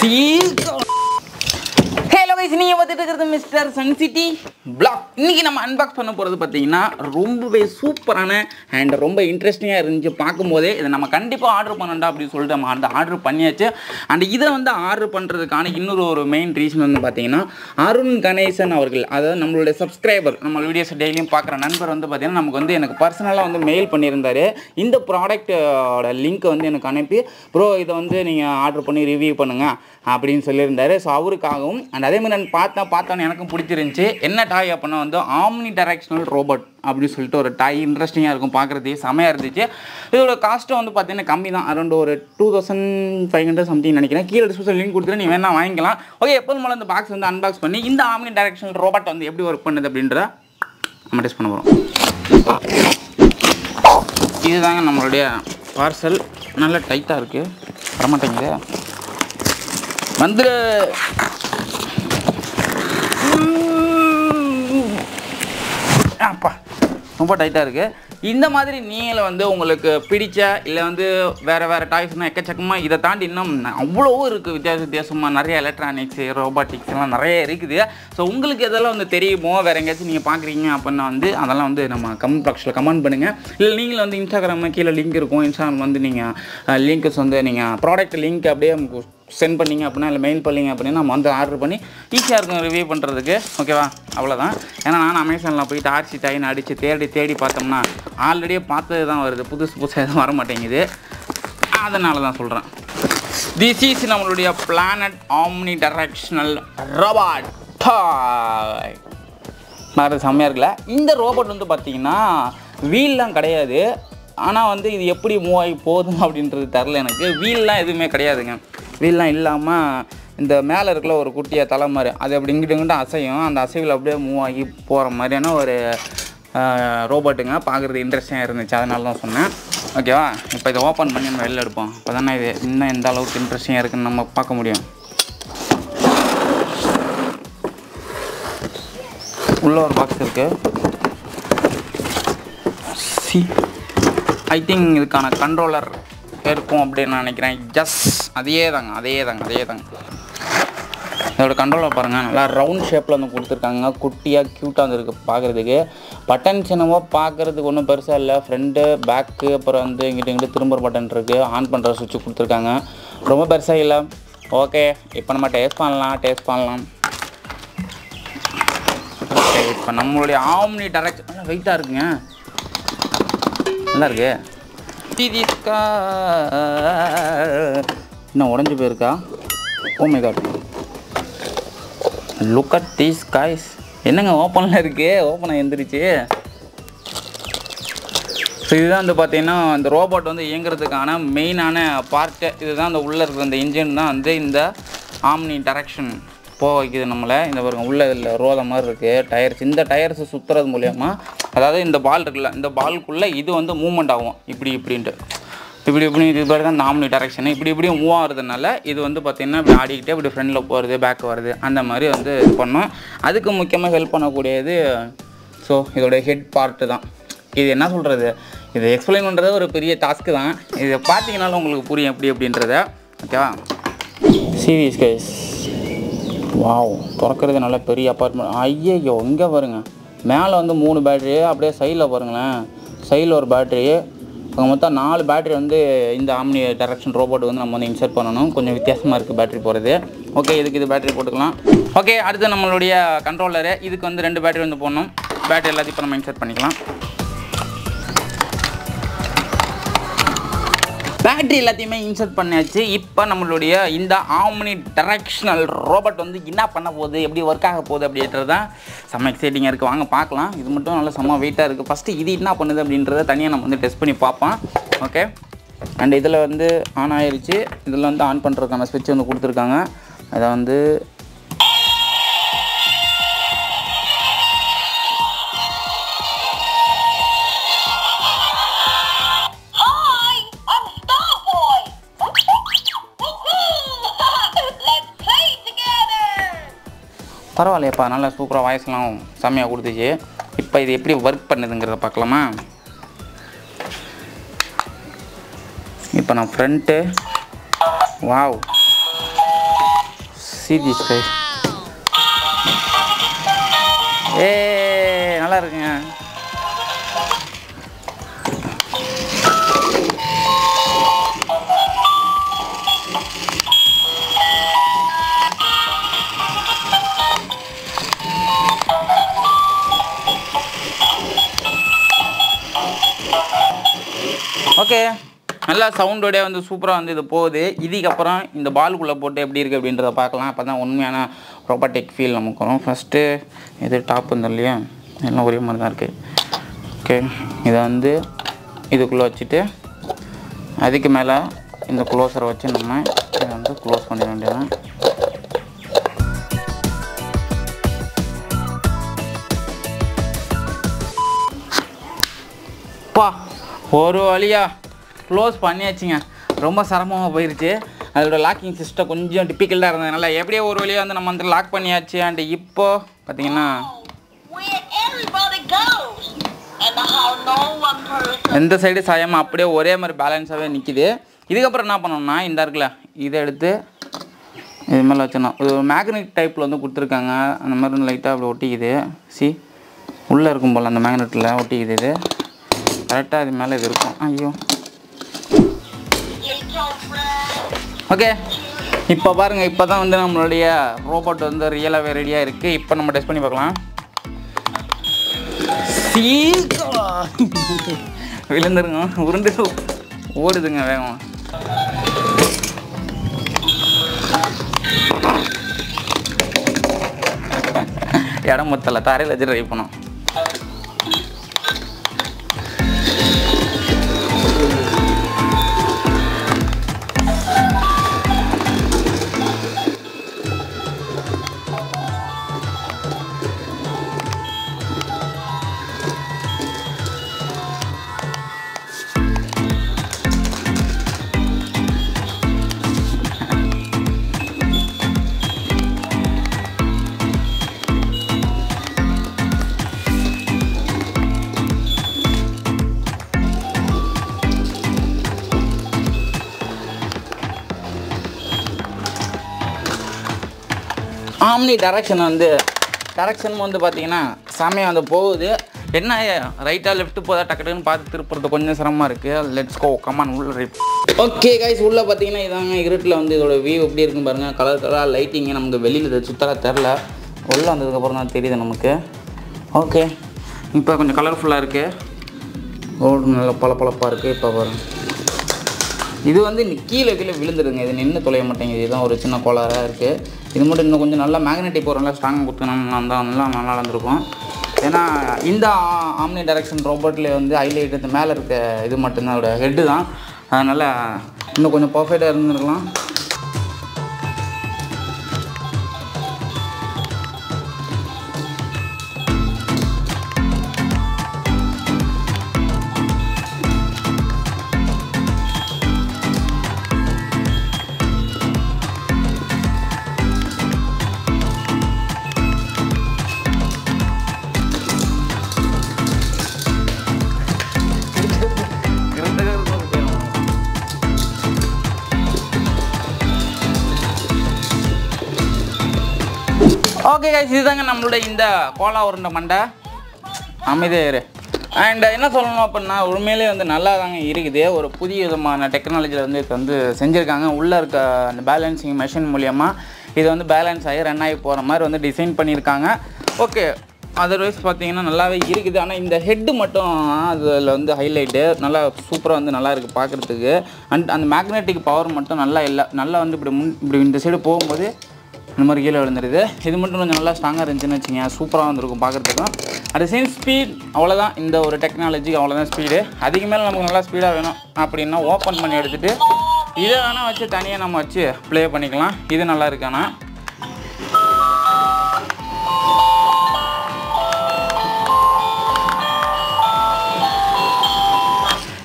Scene hello guys नहीं ये बातें कर मिस्टर सन सिटी பிளாக் இன்றைக்கி நம்ம அன்பாக்ஸ் பண்ண போகிறது பார்த்தீங்கன்னா ரொம்பவே சூப்பரான அண்ட் ரொம்ப இன்ட்ரெஸ்டிங்காக இருந்துச்சு. பார்க்கும்போதே இதை நம்ம கண்டிப்பாக ஆர்டர் பண்ணண்டா அப்படின்னு சொல்லிட்டு நம்ம அந்த ஆர்டர் பண்ணியாச்சு. அண்ட் இதை வந்து ஆர்டர் பண்ணுறதுக்கான இன்னொரு ஒரு மெயின் ரீசன் வந்து பார்த்தீங்கன்னா அருண் கணேசன் அவர்கள் அதாவது நம்மளுடைய சப்ஸ்கிரைபர் நம்ம வீடியோஸ் டெய்லியும் பார்க்குற நண்பர் வந்து பார்த்தீங்கன்னா நமக்கு வந்து எனக்கு பர்சனலாக வந்து மெயில் பண்ணியிருந்தார். இந்த ப்ராடக்டோட லிங்க்கை வந்து எனக்கு அனுப்பி ப்ரோ இதை வந்து நீங்கள் ஆர்டர் பண்ணி ரிவ்யூ பண்ணுங்கள் அப்படின்னு சொல்லியிருந்தார். ஸோ அவருக்காகவும் அண்ட் அதே மாதிரி நான் பார்த்தா பார்த்தோன்னு எனக்கும் பிடிச்சிருந்துச்சி. என்ன டாய் அப்படின்னா வந்து ஆம்னி டைரக்ஷனல் ரோபோட் அப்படின்னு சொல்லிட்டு ஒரு டாய் இன்ட்ரெஸ்டிங்காக இருக்கும். பார்க்குறதே செமையாக இருந்துச்சு. இதோட காஸ்ட்டும் வந்து பார்த்தீங்கன்னா கம்மி தான் அரௌண்ட் ஒரு two thousand five hundred something நினைக்கிறேன். கீழே டிஸ்கிரிப்ஷன் லிங்க் கொடுத்துட்டு நீ வேணால் வாங்கிக்கலாம். ஓகே எப்போதும் போல இந்த பாக்ஸ் வந்து அன்பாக்ஸ் பண்ணி இந்த ஆம்னி டைரக்ஷனல் ரோபோட் வந்து எப்படி ஒர்க் பண்ணுது அப்படின்றத நம்ம டெஸ்ட் பண்ண போகிறோம் இதுதாங்க நம்மளுடைய பார்சல் நல்ல டைட்டாக இருக்குது வரமாட்டேங்குது. வந்துரு அப்பா ரொம்ப டைட்டாக இருக்குது இந்த மாதிரி நீங்களை வந்து உங்களுக்கு பிடிச்ச இல்லை வந்து வேறு வேறு டாய்ஸ்னால் எக்கச்சக்கமாக இதை தாண்டி இன்னும் அவ்வளோவும் இருக்குது வித்தியாச வித்தியாசமாக நிறைய எலக்ட்ரானிக்ஸு ரோபாட்டிக்ஸ் எல்லாம் நிறைய இருக்குது. ஸோ உங்களுக்கு எதெல்லாம் வந்து தெரியுமோ வேறு எங்கேயாச்சும் நீங்கள் பார்க்குறீங்க அப்படின்னா வந்து அதெல்லாம் வந்து நம்ம கமெண்ட் பாக்ஸில் கமெண்ட் பண்ணுங்கள் இல்லை நீங்களும் வந்து இன்ஸ்டாகிராமில் கீழே லிங்க் இருக்கும். இன்ஸ்டாகிராம் வந்து நீங்கள் லிங்க்ஸ் வந்து நீங்கள் ப்ராடக்ட் லிங்க் அப்படியே சென்ட் பண்ணீங்க அப்படின்னா இல்லை மெயில் பண்ணீங்க அப்படின்னா நம்ம வந்து ஆர்டர் பண்ணி ஈஸியாக இருக்கும் ரிவ்யூ பண்ணுறதுக்கு ஓகேவா அவ்வளோதான் ஏன்னா நான் அமேசானில் போயிட்டு ஆர்சி டைன் அடித்து தேடி தேடி பார்த்தோம்னா ஆல்ரெடியே பார்த்தது தான் வருது. புதுசு புதுசாக எதுவும் வர மாட்டேங்குது அதனால தான் சொல்கிறேன் திஸ் இஸ் நம்மளுடைய பிளானட் ஆம்னி டைரக்ஷனல் ரோபாட் அது செம்மையாக இருக்குல்ல? இந்த ரோபோட் வந்து பார்த்திங்கன்னா வீல்லாம் கிடையாது. ஆனால் வந்து இது எப்படி மூவ் ஆகி போதும் அப்படின்றது தெரில எனக்கு. வீல்லாம் எதுவுமே கிடையாதுங்க. வீல்லாம் இல்லாமல் இந்த மேலே இருக்கல ஒரு குட்டியாக தலை மாதிரி அது அப்படி இங்கிட்டு இங்கிட்டு அசையும். அந்த அசைவில் அப்படியே மூவ் ஆகி போகிற மாதிரியான ஒரு ரோபோட்டுங்க. பார்க்குறது இன்ட்ரெஸ்டிங்காக இருந்துச்சு. அதனால தான் சொன்னேன். ஓகேவா இப்போ இதை ஓப்பன் பண்ணி நம்ம வெளில எடுப்போம். அப்போ தானே இது இன்னும் எந்த அளவுக்கு இன்ட்ரெஸ்டிங்காக இருக்குன்னு நம்ம பார்க்க முடியும். உள்ள ஒரு பாக்ஸ் இருக்குது சி ஐ திங்க் இதுக்கான கண்ட்ரோலர் இருக்கும் அப்படின்னு நான் நினைக்கிறேன். ஜஸ் அதே தாங்க அதே தாங்க அதே தாங்க இதோட கண்ட்ரோலர் பாருங்கள் நல்லா ரவுண்ட் ஷேப்பில் வந்து கொடுத்துருக்காங்க. குட்டியாக க்யூட்டாக வந்துருக்கு பார்க்குறதுக்கு பட்டன் சின்னமோ பார்க்குறதுக்கு ஒன்றும் பெருசாக இல்லை. ஃப்ரண்ட்டு பேக்கு அப்புறம் வந்து இங்கிட்ட இங்கிட்ட திரும்புற பட்டன் இருக்குது ஆன் பண்ணுற சுவிட்ச் கொடுத்துருக்காங்க. ரொம்ப பெருசாக இல்லை. ஓகே இப்போ நம்ம டேஸ்ட் பண்ணலாம் டேஸ்ட் பண்ணலாம். ஓகே இப்போ நம்மளுடைய ஆம்னி டேரக்ட் நல்லா வெயிட்டாக இருக்குங்க. நல்லா இருக்கு. தீதிஸ்கா இன்னும் உடஞ்சி போயிருக்கா? ஓ my god look at these guys என்னங்க ஓப்பனில் இருக்கு? ஓப்பனாக எந்திரிச்சு. ஸோ இதுதான் வந்து பார்த்தீங்கன்னா இந்த ரோபோட் வந்து இயங்குறதுக்கான மெயினான பார்ட்டு இதுதான் அந்த உள்ளே இருக்கிற இந்த இன்ஜின் தான் வந்து இந்த ஆம்னி டைரக்ஷன் போக வைக்குது நம்மளை. இந்த பாருங்க உள்ள இதில் ரோத மாதிரி இருக்குது டயர்ஸ் இந்த டயர்ஸ் சுற்றுறது மூலயமா அதாவது இந்த பால் இருக்குல்ல இந்த பால்குள்ளே இது வந்து மூவ்மெண்ட் ஆகும். இப்படி இப்படின்ட்டு. இப்படி இப்படி இது பேர் தான் நாமினி ஆம்னி டைரக்ஷன் இப்படி இப்படி மூவ் ஆகிறதுனால இது வந்து பார்த்திங்கன்னா இப்படி ஆடிக்கிட்டே இப்படி ஃப்ரெண்டில் போகிறது பேக் வருது. அந்த மாதிரி வந்து இது பண்ணும். அதுக்கு முக்கியமாக ஹெல்ப் பண்ணக்கூடியது ஸோ இதோட ஹெட் பார்ட்டு தான். இது என்ன சொல்கிறது இது எக்ஸ்பிளைன் பண்ணுறது ஒரு பெரிய டாஸ்க்கு தான். இதை பார்த்தீங்கனாலும் உங்களுக்கு புரியும் எப்படி அப்படின்றத ஓகேவா சீரியஸ் கைஸ் வாவ் திறக்கிறது நல்ல பெரிய அப்பார்ட்மெண்ட் ஐயையோ இங்கே பாருங்க. மேலே வந்து மூணு பேட்ரி அப்படியே சைடில் பாருங்களேன். சைடில் ஒரு பேட்ரி அங்கே மொத்தம் நாலு பேட்ரி வந்து இந்த ஆம்னி டைரக்ஷன் ரோபோட் வந்து நம்ம வந்து இன்சர்ட் பண்ணணும். கொஞ்சம் வித்தியாசமாக இருக்குது பேட்ரி போகிறது ஓகே இதுக்கு இது பேட்ரி போட்டுக்கலாம். ஓகே அடுத்து நம்மளுடைய கண்ட்ரோலரு இதுக்கு வந்து ரெண்டு பேட்ரி வந்து போடணும். பேட்ரி எல்லாத்தையும் இப்போ நம்ம இன்சர்ட் பண்ணிக்கலாம். பேட்ரி எல்லாத்தையுமே இன்சர்ட் பண்ணியாச்சு. இப்போ நம்மளுடைய இந்த ஆம்னி டைரக்ஷனல் ரோபோட் வந்து என்ன பண்ண போகுது? எப்படி ஒர்க் ஆக போகுது? அப்படின்றது தான் செம்ம எக்ஸைட்டிங்காக இருக்குது வாங்க பார்க்கலாம். இது மட்டும் நல்லா செம்ம வெயிட்டாக இருக்குது ஃபஸ்ட்டு இது என்ன பண்ணுது அப்படின்றத தனியாக நம்ம வந்து டெஸ்ட் பண்ணி பார்ப்போம். ஓகே அண்ட் இதில் வந்து ஆன் ஆயிடுச்சு இதில் வந்து ஆன் பண்ணுறதுக்கான ஸ்விட்ச் வந்து கொடுத்துருக்காங்க. அதை வந்து பரவாயில்லையப்பா நல்லா சூப்பராக வாய்ஸ்லாம் செம்மையாக கொடுத்துச்சு. இப்போ இது எப்படி ஒர்க் பண்ணுதுங்கிறத பார்க்கலாமா? இப்போ நான் ஃப்ரண்ட்டு வாவ் சிஜி ஸ்கை ஏ நல்லா இருக்குங்க. நல்லா சவுண்டோடய வந்து சூப்பராக வந்து இது போகுது. இதுக்கப்புறம் இந்த பாலுக்குள்ளே போட்டு எப்படி இருக்குது அப்படின்றத பார்க்கலாம். அப்போ தான் உண்மையான ரோபாட்டிக் ஃபீல் நமக்கு வரும். ஃபஸ்ட்டு இது டாப் வந்து இல்லையா? எல்லாம் ஒரே மாதிரி தான் இருக்குது ஓகே இதை வந்து இதுக்குள்ளே வச்சுட்டு அதுக்கு மேலே இந்த க்ளோஸரை வச்சு நம்ம இதை வந்து க்ளோஸ் பண்ணிட வேண்டியதான் அப்பா ஒரு வழியா க்ளோஸ் பண்ணியாச்சுங்க. ரொம்ப சிரமமாக போயிடுச்சு அதோட லாக்கிங் சிஸ்டம் கொஞ்சம் டிப்பிக்கல்டாக இருந்ததுனால எப்படியோ ஒரு வழியாக வந்து நம்ம வந்து லாக் பண்ணியாச்சு. அண்ட் இப்போ பார்த்தீங்கன்னா எந்த சைடு சாயமாக அப்படியே ஒரே மாதிரி பேலன்ஸாகவே நிற்கிது இதுக்கப்புறம் என்ன பண்ணோம்னா இந்த இருக்குல்ல இதை எடுத்து இது மேலே வச்சிடணும். இது ஒரு மேக்னெட் டைப்பில் வந்து கொடுத்துருக்காங்க. அந்த மாதிரி லைட்டாக அப்படி ஒட்டிக்குது. சி உள்ளே இருக்கும் போல் அந்த மேக்னெட்டில் ஒட்டிக்குது இது. கரெக்டாக இது மேலே இது இருக்கும். ஐயோ. ஓகே இப்போ பாருங்கள் இப்போ தான் வந்து நம்மளுடைய ரோபோட் வந்து ரியலாகவே ரெடியாக இருக்குது இப்போ நம்ம டெஸ்ட் பண்ணி பார்க்கலாம். சீக்கிரம் விழுந்துருங்க. உருண்டு. ஓடுதுங்க வேகம். இடம் மொத்தல. தரையில் வச்சு ட்ரை பண்ணோம். ஆம்னி டேரக்ஷன் வந்து டேரக்ஷன் வந்து பார்த்தீங்கன்னா செமையாக வந்து போகுது. என்ன ரைட்டாக லெஃப்ட்டு போதா டக்கு டக்குன்னு பார்த்து திருப்புறது கொஞ்சம் சிரமமாக இருக்குது லெட்ஸ் கோ கமான் உள்ள ரைட் ஓகே கைஸ் உள்ளே பார்த்தீங்கன்னா இதாங்க இருட்டில் வந்து இதோட வியூ எப்படி இருக்குன்னு பாருங்கள் கலர் கலராக லைட்டிங்கு நமக்கு வெளியில் இது சுத்தராக தெரில உள்ளே வந்ததுக்கப்புறம் தான் தெரியுது நமக்கு. ஓகே இப்போ கொஞ்சம் கலர்ஃபுல்லாக இருக்குது ரோடு நல்ல பளபளப்பாக இருக்குது இப்போ பாருங்க. இது வந்து கீழே கீழே விழுந்துடுங்க இது நின்று தொலைய மாட்டேங்குது. இதுதான் ஒரு சின்ன கோளாறாக இருக்குது இது மட்டும் இன்னும் கொஞ்சம் நல்லா மேக்னெட்டிக் போகிற நல்லா ஸ்ட்ராங் கொடுத்தோம்னா தான் நல்லா நல்லா இருந்திருக்கும் ஏன்னா இந்த ஆம்னி டைரக்ஷன் ரோபோட்டில் வந்து ஹைலைட் இந்த மேலே இருக்க இது மட்டும்தான் அதோட ஹெட்டு தான். அதனால் இன்னும் கொஞ்சம் பர்ஃபெக்டாக இருந்திருக்கலாம். ஓகே கைஸ் இதுதாங்க நம்மளோட இந்த கோலா உருண்டை மண்டை. அமைதியாரு அண்ட் என்ன சொல்லணும் அப்படின்னா உண்மையிலே வந்து நல்லா தாங்க இருக்குது. ஒரு புதிய விதமான டெக்னாலஜியில் வந்து இது வந்து செஞ்சுருக்காங்க. உள்ளே இருக்க அந்த பேலன்சிங் மெஷின் மூலியமாக இது வந்து பேலன்ஸ் ஆகி ரன் ஆகி போகிற மாதிரி வந்து டிசைன் பண்ணியிருக்காங்க. ஓகே அதர்வைஸ் பார்த்தீங்கன்னா நல்லாவே இருக்குது. ஆனால் இந்த ஹெட்டு மட்டும் அதில் வந்து ஹைலைட்டு நல்லா சூப்பராக வந்து நல்லா இருக்குது பார்க்குறதுக்கு. அண்ட் அந்த மேக்னெட்டிக் பவர் மட்டும் நல்லா இல்லை நல்லா வந்து இப்படி முன் இப்படி இந்த சைடு போகும்போது இந்த மாதிரி கீழே விழுந்துருது. இது மட்டும் கொஞ்சம் நல்லா ஸ்ட்ராங்காக இருந்துச்சுன்னு வச்சுங்க சூப்பராக வந்திருக்கும் பார்க்குறதுக்கும். அட் சேம் ஸ்பீட் அவ்வளோதான் இந்த ஒரு டெக்னாலஜி அவ்வளோதான் ஸ்பீடு அதுக்கு மேலே நமக்கு நல்லா ஸ்பீடாக வேணும் அப்படின்னா ஓப்பன் பண்ணி எடுத்துகிட்டு இதை வேணால் வச்சு தனியாக நம்ம வச்சு ப்ளே பண்ணிக்கலாம். இது நல்லா இருக்கானா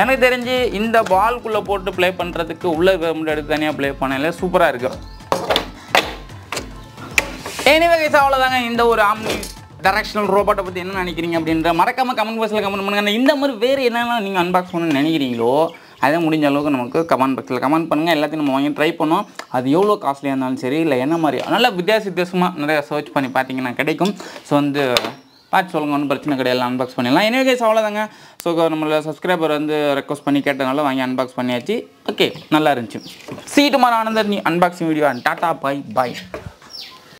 எனக்கு தெரிஞ்சு இந்த பால்குள்ளே போட்டு ப்ளே பண்ணுறதுக்கு உள்ளே எடுத்து தனியாக ப்ளே பண்ணல சூப்பராக இருக்குது எனிவே கைஸ் அவ்வளோதாங்க இந்த ஒரு ஆம்னி டைரக்ஷனல் ரோபோட்டை பற்றி என்ன நினைக்கிறீங்க அப்படின்ற மறக்காமல் கமெண்ட் பாக்ஸில் கமெண்ட் பண்ணுங்க. இந்த மாதிரி வேறு என்னென்ன நீங்கள் அன்பாக்ஸ் பண்ணணும்னு நினைக்கிறீங்களோ அதே முடிஞ்ச அளவுக்கு நமக்கு கமெண்ட் பாக்ஸில் கமெண்ட் பண்ணுங்கள் எல்லாத்தையும் நம்ம வாங்கி ட்ரை பண்ணோம். அது எவ்வளோ காஸ்ட்லியாக இருந்தாலும் சரி இல்லை என்ன மாதிரி நல்லா வித்தியாச வித்தியாசமாக நிறையா சர்ச் பண்ணி பார்த்தீங்கன்னா கிடைக்கும். ஸோ வந்து பார்த்து சொல்லுங்க ஒன்றும் பிரச்சனை கிடையாது. அன்பாக்ஸ் பண்ணிடலாம். எனவே கேஸ் அவ்வளோதாங்க ஸோ நம்மள சப்ஸ்கிரைபர் வந்து ரெக்வஸ்ட் பண்ணி கேட்டனால வாங்கி அன்பாக்ஸ் பண்ணியாச்சு. ஓகே நல்லா இருந்துச்சு. சீட்டு மாதிரி ஆனந்தர் நீ unboxing video tata bye bye